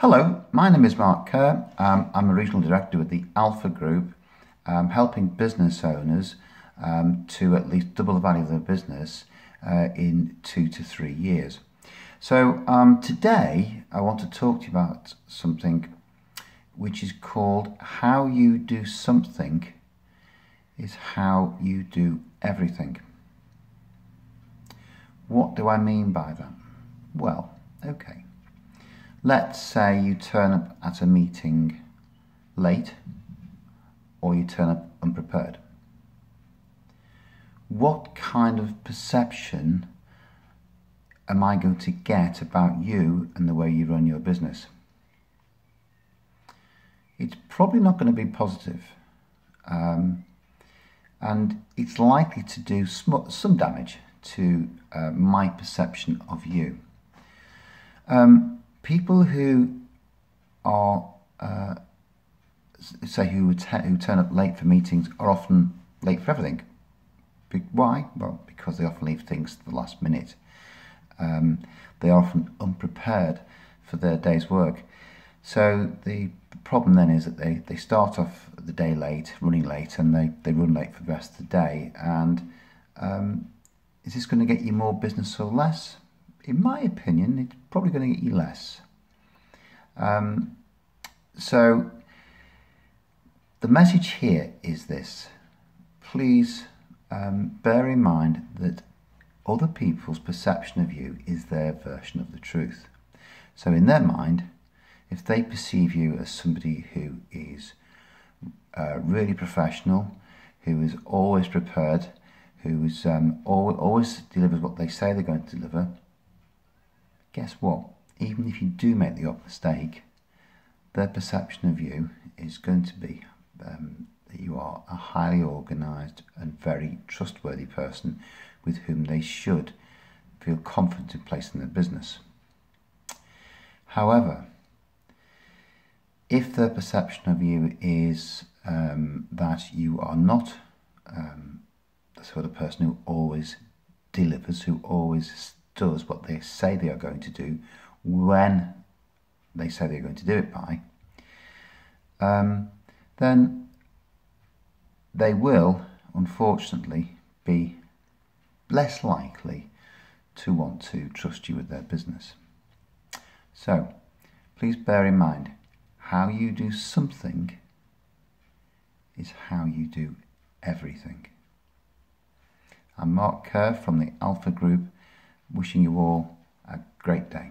Hello, my name is Mark Kerr. Um, I'm a regional director with the Alpha Group, um, helping business owners um, to at least double the value of their business uh, in two to three years. So um, today I want to talk to you about something which is called How You Do Something is How You Do Everything. What do I mean by that? Well, okay. Let's say you turn up at a meeting late or you turn up unprepared. What kind of perception am I going to get about you and the way you run your business? It's probably not going to be positive. Um, and it's likely to do some damage to uh, my perception of you. Um, people who are, uh, say, who, who turn up late for meetings are often late for everything. Be why? Well, because they often leave things to the last minute. Um, they are often unprepared for their day's work. So the problem then is that they, they start off the day late, running late, and they, they run late for the rest of the day. And um, is this going to get you more business or less? In my opinion, it's probably going to get you less. Um, so the message here is this. Please um, bear in mind that other people's perception of you is their version of the truth. So in their mind, if they perceive you as somebody who is uh, really professional, who is always prepared, who is um, always, always delivers what they say they're going to deliver, guess what? Even if you do make the mistake, their perception of you is going to be um, that you are a highly organised and very trustworthy person with whom they should feel confident in placing their business. However, if their perception of you is um, that you are not um, the sort of person who always delivers, who always does what they say they are going to do when they say they're going to do it by, um, then they will, unfortunately, be less likely to want to trust you with their business. So, please bear in mind how you do something is how you do everything. I'm Mark Kerr from the Alpha Group, wishing you all a great day.